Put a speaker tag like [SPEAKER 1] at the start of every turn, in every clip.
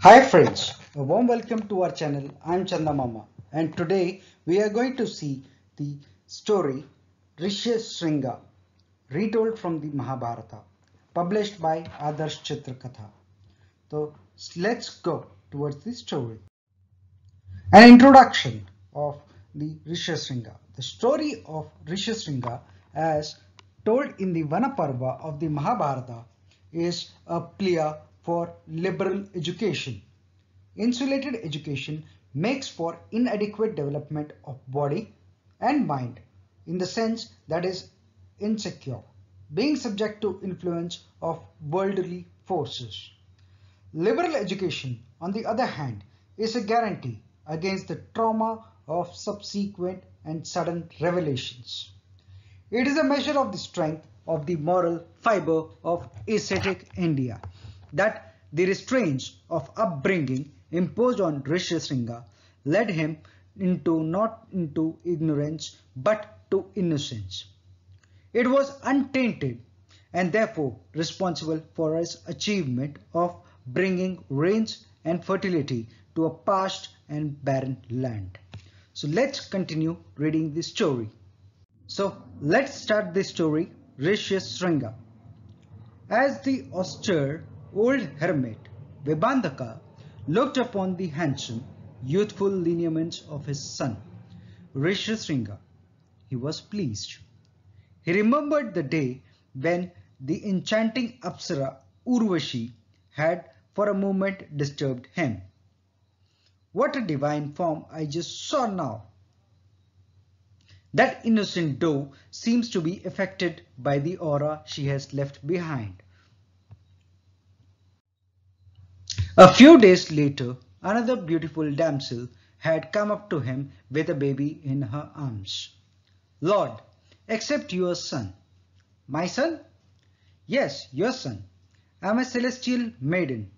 [SPEAKER 1] Hi friends, a warm welcome to our channel. I'm Chanda Mama and today we are going to see the story Rishyasringa retold from the Mahabharata published by Adarsh Chitrakatha. So let's go towards the story. An introduction of the Rishyasringa. The story of Rishyasringa as told in the Vanaparva of the Mahabharata is a plea for liberal education. Insulated education makes for inadequate development of body and mind in the sense that is insecure, being subject to influence of worldly forces. Liberal education, on the other hand, is a guarantee against the trauma of subsequent and sudden revelations. It is a measure of the strength of the moral fiber of ascetic India that the restraints of upbringing imposed on Rishyasringa led him into not into ignorance but to innocence. It was untainted and therefore responsible for his achievement of bringing rains and fertility to a parched and barren land. So let's continue reading the story. So let's start the story Rishyasringa. As the austere old hermit Vibhandaka looked upon the handsome, youthful lineaments of his son, Rishyasringa, he was pleased. He remembered the day when the enchanting Apsara Urvashi had for a moment disturbed him. What a divine form I just saw now! That innocent doe seems to be affected by the aura she has left behind. A few days later, another beautiful damsel had come up to him with a baby in her arms. Lord, accept your son. My son? Yes, your son. I am a celestial maiden.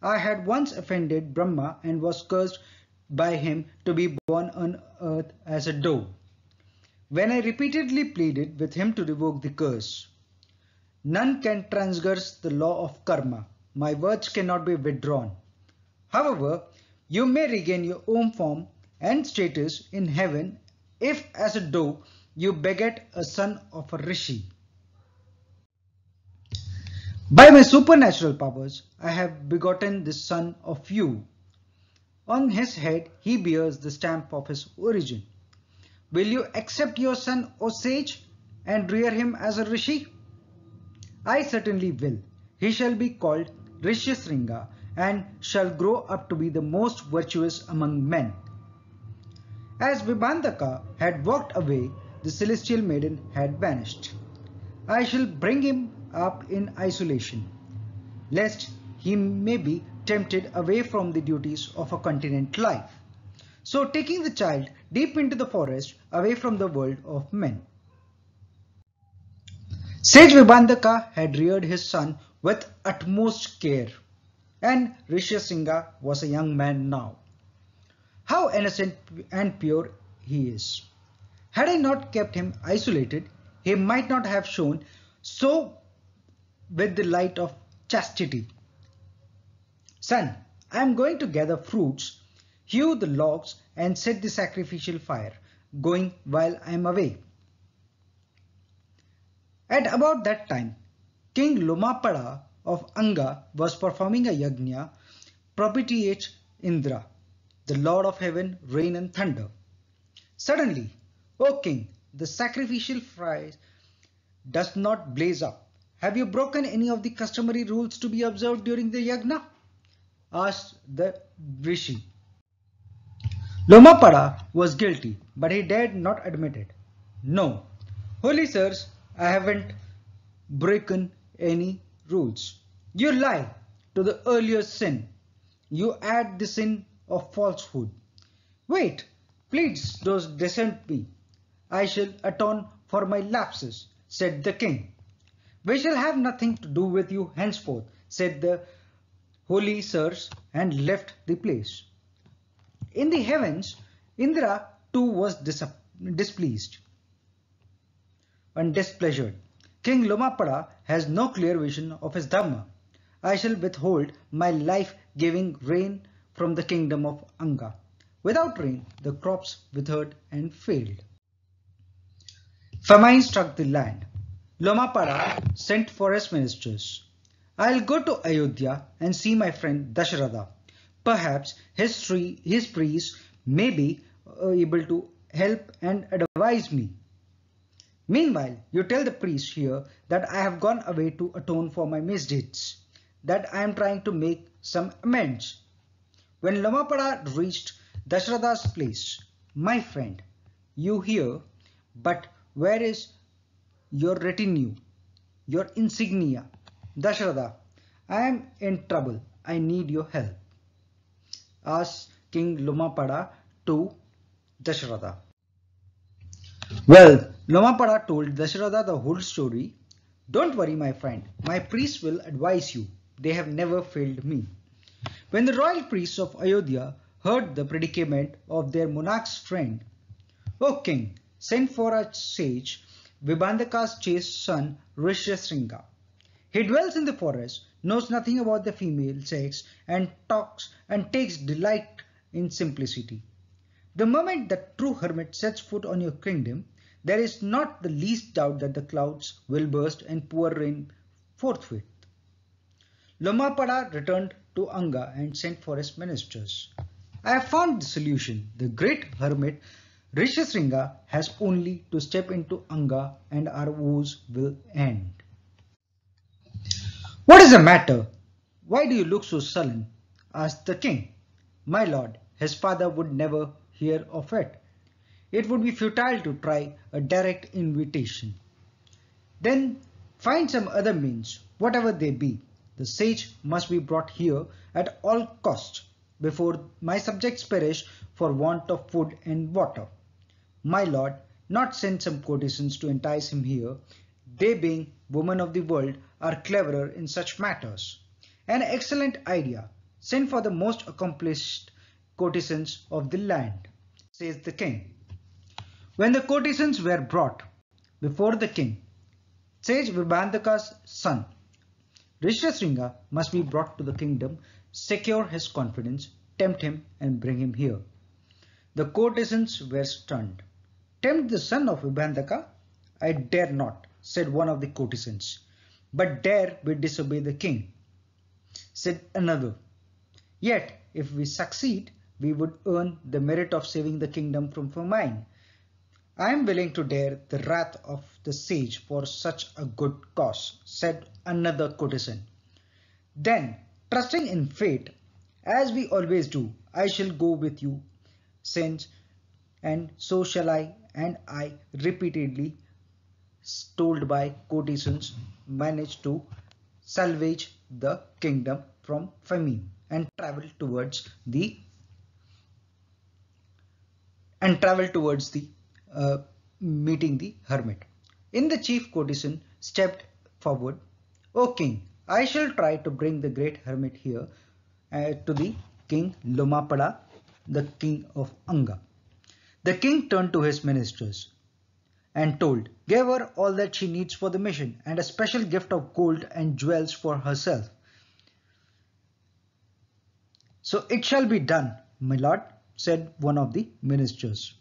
[SPEAKER 1] I had once offended Brahma and was cursed by him to be born on earth as a doe. When I repeatedly pleaded with him to revoke the curse, none can transgress the law of karma my words cannot be withdrawn. However, you may regain your own form and status in heaven if as a doe you beget a son of a rishi. By my supernatural powers, I have begotten this son of you. On his head he bears the stamp of his origin. Will you accept your son, O sage, and rear him as a rishi? I certainly will. He shall be called Rishyasringa and shall grow up to be the most virtuous among men. As Vibhandaka had walked away, the celestial maiden had vanished. I shall bring him up in isolation, lest he may be tempted away from the duties of a continent life. So taking the child deep into the forest, away from the world of men. Sage Vibhandaka had reared his son with utmost care. And Rishyasringa was a young man now. How innocent and pure he is. Had I not kept him isolated, he might not have shone so with the light of chastity. Son, I am going to gather fruits, hew the logs and set the sacrificial fire, going while I am away. At about that time, King Lomapada of Anga was performing a yajna propitiate Indra, the lord of heaven, rain and thunder. Suddenly, O king, the sacrificial fire does not blaze up. Have you broken any of the customary rules to be observed during the yajna? asked the rishi. Lomapada was guilty, but he dared not admit it. No, holy sirs, I haven't broken any rules. You lie to the earlier sin. You add the sin of falsehood. Wait, please don't dissent me. I shall atone for my lapses, said the king. We shall have nothing to do with you henceforth, said the holy sirs, and left the place. In the heavens, Indra too was displeased and displeasured. King Lomapada has no clear vision of his dharma. I shall withhold my life giving rain from the kingdom of Anga. Without rain, the crops withered and failed. Famine struck the land. Lomapada sent forest ministers. I'll go to Ayodhya and see my friend Dasharatha. Perhaps his, his priest may be uh, able to help and advise me. Meanwhile, you tell the priest here that I have gone away to atone for my misdeeds, that I am trying to make some amends. When Lomapada reached Dasharatha's place, my friend, you here, but where is your retinue, your insignia? Dasharatha, I am in trouble. I need your help. Asked King Lomapada to Dasharatha. Well, Lomapada told Dasharatha the whole story. Don't worry, my friend. My priests will advise you. They have never failed me. When the royal priests of Ayodhya heard the predicament of their monarch's friend, O king, send for a sage, Vibhandaka's chaste son, Rishyasringa. He dwells in the forest, knows nothing about the female sex, and talks and takes delight in simplicity. The moment the true hermit sets foot on your kingdom, there is not the least doubt that the clouds will burst and pour rain forthwith. Lomapada returned to Anga and sent for his ministers. I have found the solution. The great hermit Rishyasringa has only to step into Anga and our woes will end. What is the matter? Why do you look so sullen? asked the king. My lord, his father would never hear of it. It would be futile to try a direct invitation. Then find some other means, whatever they be. The sage must be brought here at all cost before my subjects perish for want of food and water. My lord, not send some courtesans to entice him here. They being women of the world are cleverer in such matters. An excellent idea. Send for the most accomplished courtesans of the land, says the king. When the courtesans were brought before the king, sage Vibhandaka's son, Rishyasringa must be brought to the kingdom, secure his confidence, tempt him and bring him here. The courtesans were stunned. Tempt the son of Vibhandaka? I dare not, said one of the courtesans. But dare we disobey the king? Said another. Yet, if we succeed, we would earn the merit of saving the kingdom from famine. I am willing to dare the wrath of the sage for such a good cause, said another courtesan. Then, trusting in fate, as we always do, I shall go with you, since, and so shall I, and I repeatedly told by courtesans managed to salvage the kingdom from famine and travel towards the and travel towards the uh, meeting the hermit. In the chief courtesan stepped forward, O king, I shall try to bring the great hermit here uh, to the king Lomapada, the king of Anga. The king turned to his ministers and told, Give her all that she needs for the mission and a special gift of gold and jewels for herself. So it shall be done, my lord, said one of the ministers.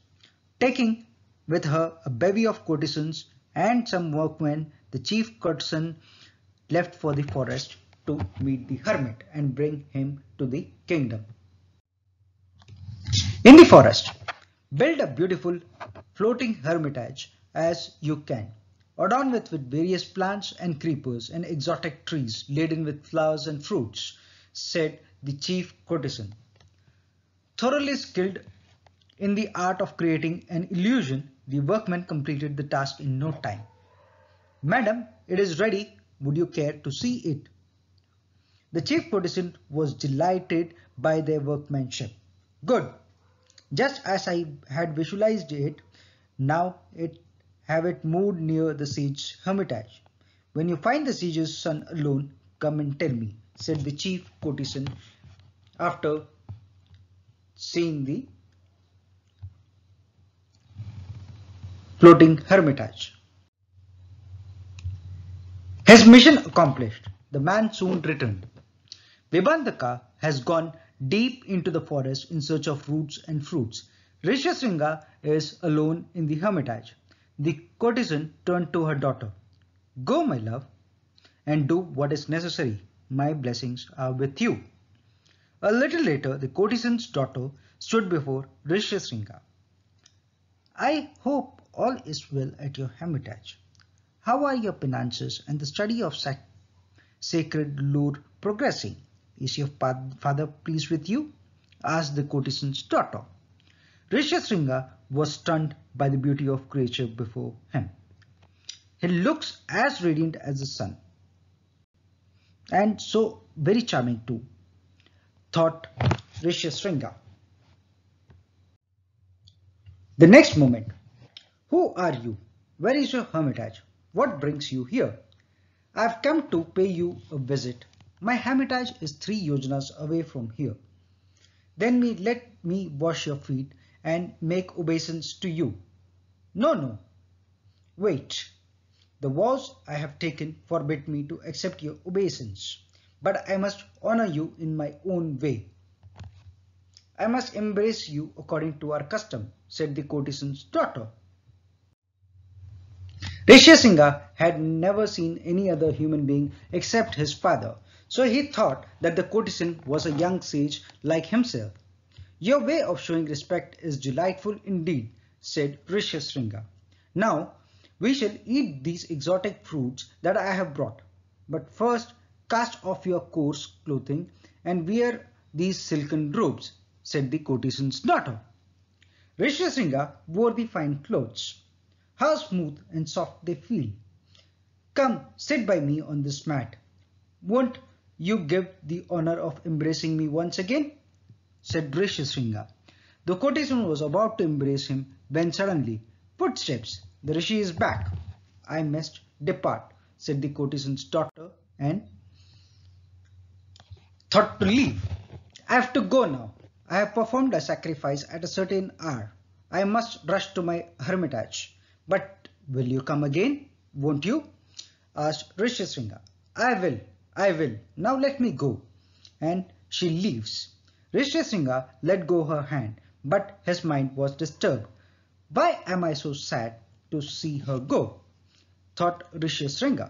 [SPEAKER 1] Taking with her a bevy of courtesans and some workmen, the chief courtesan left for the forest to meet the hermit and bring him to the kingdom. In the forest, build a beautiful floating hermitage as you can, adorned with, with various plants and creepers and exotic trees laden with flowers and fruits, said the chief courtesan. Thoroughly skilled in the art of creating an illusion, the workman completed the task in no time. Madam, it is ready. Would you care to see it? The chief courtesan was delighted by their workmanship. Good. Just as I had visualized it, now it have it moved near the sage's hermitage. When you find the sage's son alone, come and tell me, said the chief courtesan after seeing the floating hermitage. His mission accomplished, the man soon returned. Vibhandaka has gone deep into the forest in search of roots and fruits. Rishyasringa is alone in the hermitage. The courtesan turned to her daughter. Go, my love, and do what is necessary. My blessings are with you. A little later, the courtesan's daughter stood before Rishyasringa. I hope all is well at your hermitage. How are your finances and the study of sac sacred lore progressing? Is your father pleased with you? asked the courtesan's daughter. Rishyasringa was stunned by the beauty of creature before him. He looks as radiant as the sun. And so very charming too, thought Rishyasringa. The next moment, who are you? Where is your hermitage? What brings you here? I have come to pay you a visit. My hermitage is three yojanas away from here. Then me let me wash your feet and make obeisance to you. No, no. Wait. The vows I have taken forbid me to accept your obeisance, but I must honor you in my own way. I must embrace you according to our custom, said the courtesan's daughter. Rishyasringa had never seen any other human being except his father, so he thought that the courtesan was a young sage like himself. Your way of showing respect is delightful indeed, said Rishyasringa. Now, we shall eat these exotic fruits that I have brought. But first, cast off your coarse clothing and wear these silken robes, said the courtesan's daughter. Rishyasringa wore the fine clothes. How smooth and soft they feel. Come, sit by me on this mat. Won't you give the honor of embracing me once again? said Rishyasringa. The courtesan was about to embrace him when suddenly, footsteps the Rishi is back. I must depart, said the courtesan's daughter and thought to leave. I have to go now. I have performed a sacrifice at a certain hour. I must rush to my hermitage. But will you come again? Won't you? asked Rishyasringa. I will, I will. Now let me go. And she leaves. Rishyasringa let go her hand, but his mind was disturbed. Why am I so sad? to see her go, thought Rishyasringa.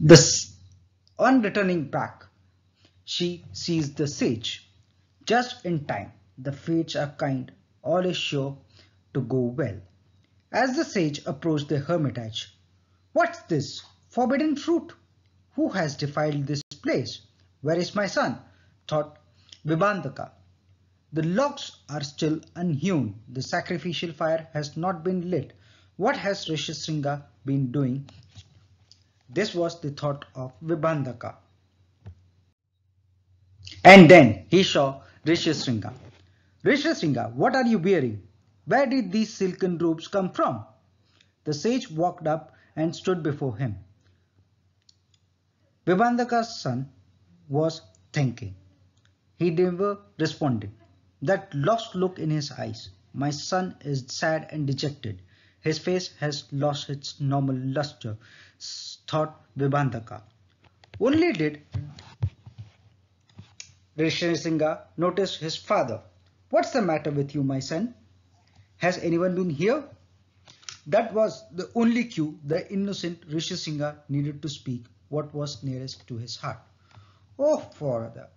[SPEAKER 1] This, on returning back, she sees the sage. Just in time, the fates are kind, all is sure to go well. As the sage approached the hermitage, What's this? Forbidden fruit? Who has defiled this place? Where is my son? thought Vibhandaka. The logs are still unhewn. The sacrificial fire has not been lit. What has Rishyasringa been doing? This was the thought of Vibhandaka. And then he saw Rishyasringa. Rishyasringa, what are you wearing? Where did these silken robes come from? The sage walked up and stood before him. Vibhandaka's son was thinking. He never responded. That lost look in his eyes. My son is sad and dejected. His face has lost its normal luster, thought Vibhandaka. Only did Rishyasringa notice his father. What's the matter with you, my son? Has anyone been here? That was the only cue the innocent Rishyasringa needed to speak what was nearest to his heart. Oh, father,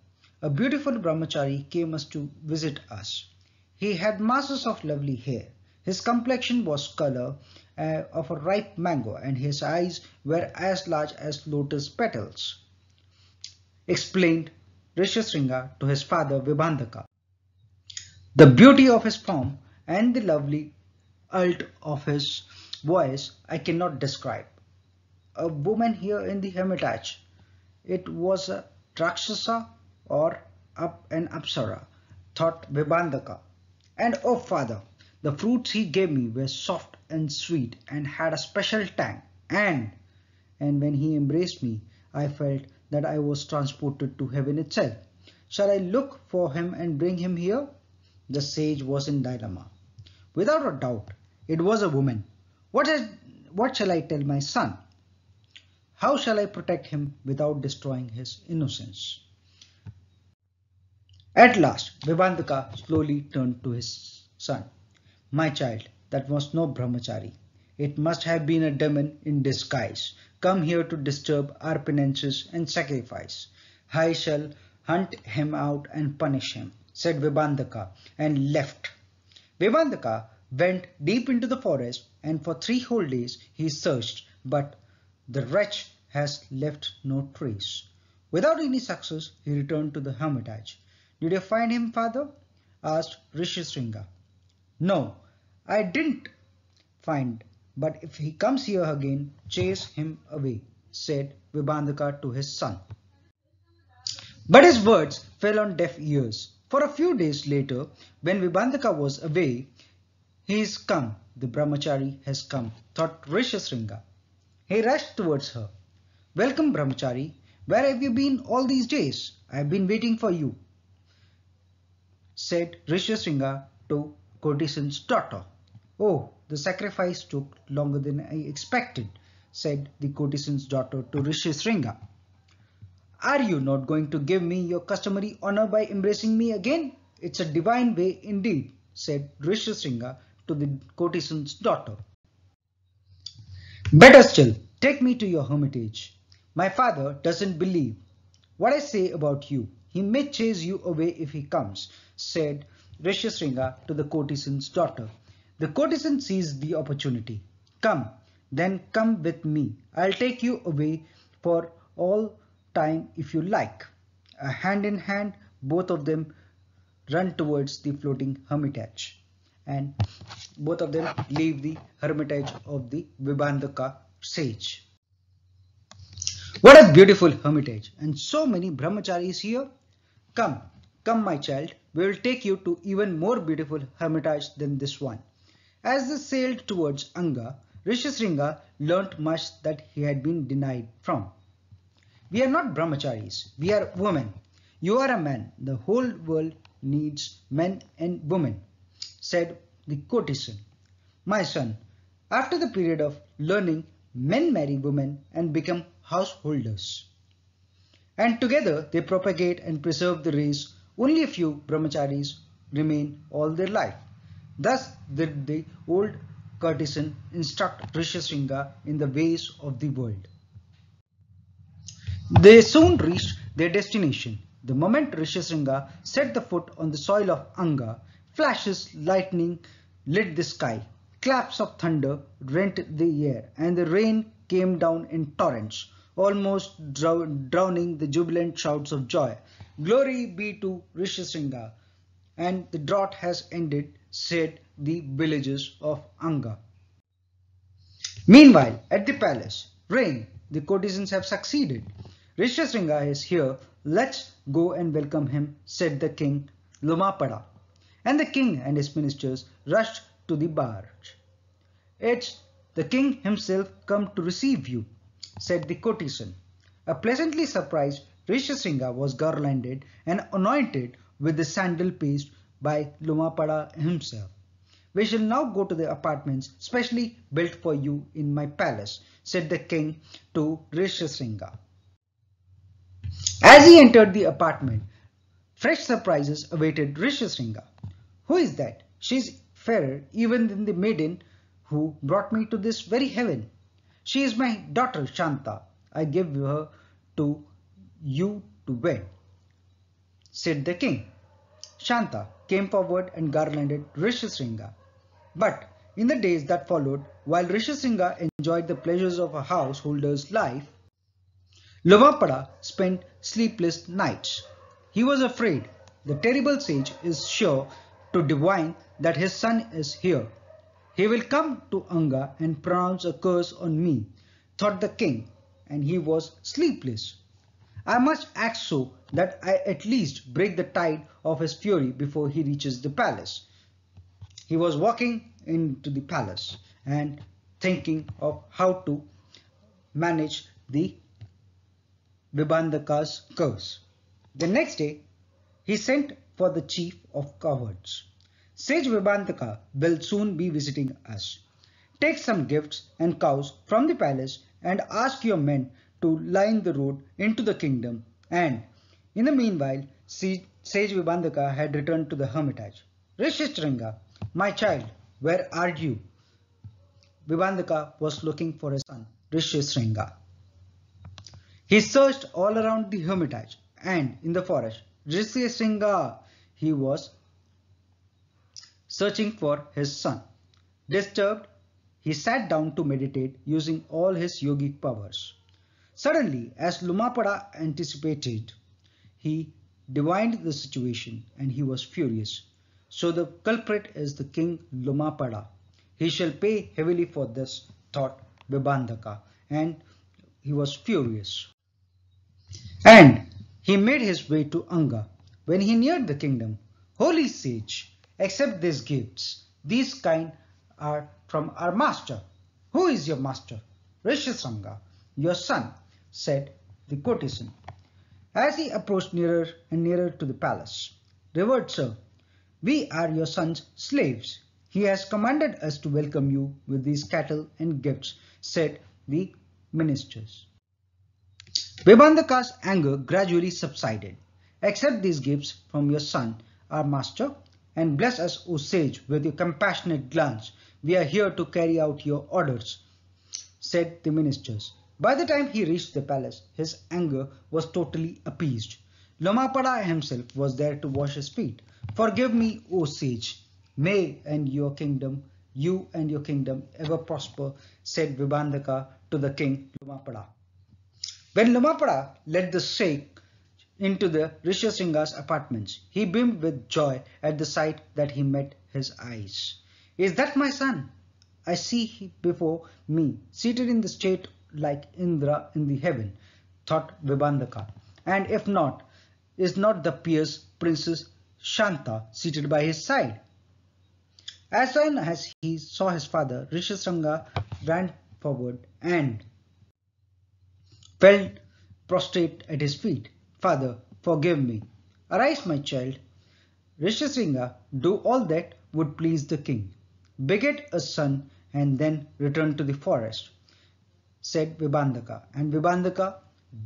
[SPEAKER 1] a beautiful brahmachari came us to visit us. He had masses of lovely hair. His complexion was color uh, of a ripe mango and his eyes were as large as lotus petals, explained Rishyasringa to his father Vibhandaka. The beauty of his form and the lovely alt of his voice I cannot describe. A woman here in the hermitage. It was a Rakshasa or up an apsara, thought Vibhandaka. And oh father, the fruits he gave me were soft and sweet and had a special tang. And, and when he embraced me, I felt that I was transported to heaven itself. Shall I look for him and bring him here? The sage was in dilemma. Without a doubt, it was a woman. What, what shall I tell my son? How shall I protect him without destroying his innocence? At last, Vibhandaka slowly turned to his son. My child, that was no brahmachari. It must have been a demon in disguise, come here to disturb our penances and sacrifice. I shall hunt him out and punish him, said Vibhandaka, and left. Vibhandaka went deep into the forest, and for three whole days he searched, but the wretch has left no trace. Without any success, he returned to the hermitage. Did you find him, father? asked Rishyasringa. No, I didn't find but if he comes here again, chase him away, said Vibhandaka to his son. But his words fell on deaf ears. For a few days later, when Vibhandaka was away, he is come, the brahmachari has come, thought Rishyasringa. He rushed towards her. Welcome, brahmachari. Where have you been all these days? I have been waiting for you, said Rishyasringa to courtesan's daughter. Oh, the sacrifice took longer than I expected, said the courtesan's daughter to Rishyasringa. Are you not going to give me your customary honor by embracing me again? It's a divine way indeed, said Rishyasringa to the courtesan's daughter. Better still, take me to your hermitage. My father doesn't believe what I say about you. He may chase you away if he comes, said Rishyasringa to the courtesan's daughter. The courtesan seized the opportunity. Come, then come with me. I'll take you away for all time if you like. A hand in hand, both of them run towards the floating hermitage. And both of them leave the hermitage of the Vibhandaka sage. What a beautiful hermitage and so many brahmacharis here. Come, come my child, we will take you to even more beautiful hermitage than this one. As they sailed towards Anga, Rishyasringa learnt much that he had been denied from. We are not brahmacharis, we are women. You are a man, the whole world needs men and women, said the courtesan. My son, after the period of learning, men marry women and become householders. And together they propagate and preserve the race. Only a few brahmacharis remain all their life. Thus did the old courtesan instruct Rishyasringa in the ways of the world. They soon reached their destination. The moment Rishyasringa set the foot on the soil of Anga, flashes lightning lit the sky, claps of thunder rent the air, and the rain came down in torrents, almost drowning the jubilant shouts of joy. Glory be to Rishyasringa, and the drought has ended said the villagers of Anga. Meanwhile, at the palace, rain, the courtesans have succeeded. Rishyasringa is here, let's go and welcome him, said the king Lomapada. And the king and his ministers rushed to the barge. It's the king himself come to receive you, said the courtesan. A pleasantly surprised Rishyasringa was garlanded and anointed with the sandal paste by Lomapada himself. We shall now go to the apartments specially built for you in my palace, said the king to Rishyasringa. As he entered the apartment, fresh surprises awaited Rishyasringa. Who is that? She is fairer even than the maiden who brought me to this very heaven. She is my daughter Shanta. I give her to you to wed, said the king. Shanta came forward and garlanded Rishyasringa. But in the days that followed, while Rishyasringa enjoyed the pleasures of a householder's life, Lomapada spent sleepless nights. He was afraid. The terrible sage is sure to divine that his son is here. He will come to Anga and pronounce a curse on me, thought the king, and he was sleepless. I must act so that I at least break the tide of his fury before he reaches the palace. He was walking into the palace and thinking of how to manage the Vibhandaka's curse. The next day, he sent for the chief of cowherds. Sage Vibhandaka will soon be visiting us. Take some gifts and cows from the palace and ask your men to line the road into the kingdom and in the meanwhile sage Vibhandaka had returned to the hermitage. Rishyasringa, my child, where are you? Vibhandaka was looking for his son, Rishyasringa. He searched all around the hermitage and in the forest. Rishyasringa, he was searching for his son. Disturbed, he sat down to meditate using all his yogic powers. Suddenly, as Lomapada anticipated, he divined the situation and he was furious. So the culprit is the king Lomapada. He shall pay heavily for this, thought Vibhandaka, and he was furious. And he made his way to Anga. When he neared the kingdom, Holy sage, accept these gifts. These kind are from our master. Who is your master? Rishyasringa, your son, said the courtesan. As he approached nearer and nearer to the palace, Revered sir, we are your son's slaves. He has commanded us to welcome you with these cattle and gifts, said the ministers. Vibhandaka's anger gradually subsided. Accept these gifts from your son, our master, and bless us, O sage, with your compassionate glance. We are here to carry out your orders, said the ministers. By the time he reached the palace, his anger was totally appeased. Lomapada himself was there to wash his feet. Forgive me, O sage. May and your kingdom, you and your kingdom ever prosper, said Vibhandaka to the king Lomapada. When Lomapada led the sheikh into the Rishyasringa's apartments, he beamed with joy at the sight that he met his eyes. Is that my son? I see him before me, seated in the state like Indra in the heaven, thought Vibhandaka. And if not, is not the pious Princess Shanta seated by his side? As soon as he saw his father, Rishyasringa ran forward and fell prostrate at his feet. Father, forgive me. Arise, my child. Rishyasringa, do all that would please the king. Beget a son and then return to the forest, said Vibhandaka. And Vibhandaka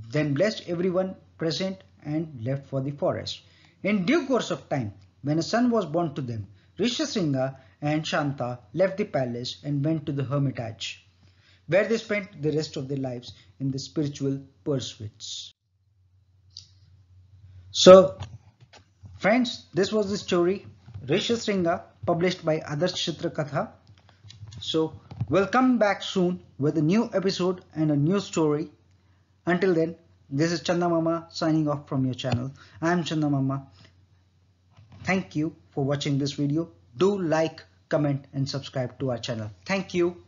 [SPEAKER 1] then blessed everyone present and left for the forest. In due course of time, when a son was born to them, Rishyasringa and Shanta left the palace and went to the hermitage, where they spent the rest of their lives in the spiritual pursuits. So, friends, this was the story Rishyasringa published by Adarsh Chitrakatha. So, we'll come back soon with a new episode and a new story. Until then, this is Chanda Mama signing off from your channel. I am Chanda Mama. Thank you for watching this video. Do like, comment and subscribe to our channel. Thank you.